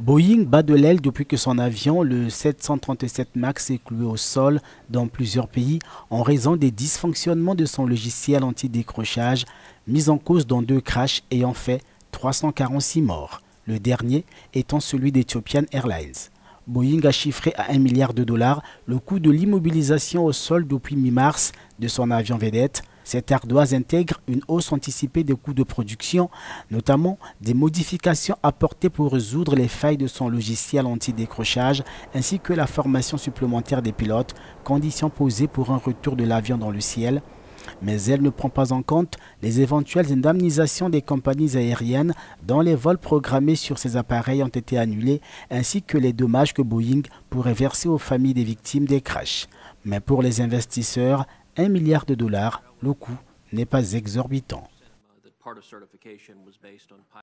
Boeing bat de l'aile depuis que son avion, le 737 MAX, est cloué au sol dans plusieurs pays en raison des dysfonctionnements de son logiciel anti-décrochage, mis en cause dans deux crashs ayant fait 346 morts, le dernier étant celui d'Ethiopian Airlines. Boeing a chiffré à 1 milliard de dollars le coût de l'immobilisation au sol depuis mi-mars de son avion vedette. Cette ardoise intègre une hausse anticipée des coûts de production, notamment des modifications apportées pour résoudre les failles de son logiciel anti-décrochage, ainsi que la formation supplémentaire des pilotes, conditions posées pour un retour de l'avion dans le ciel mais elle ne prend pas en compte les éventuelles indemnisations des compagnies aériennes dont les vols programmés sur ces appareils ont été annulés, ainsi que les dommages que Boeing pourrait verser aux familles des victimes des crashs. Mais pour les investisseurs, un milliard de dollars, le coût n'est pas exorbitant.